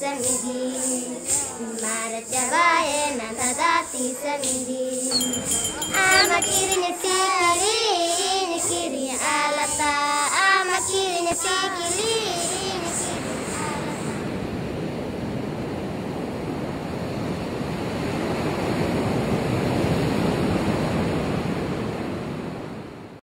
samidi Maraja na dadati samidi Ama kirinya sikili Nikiri alata Ama kirinya sikili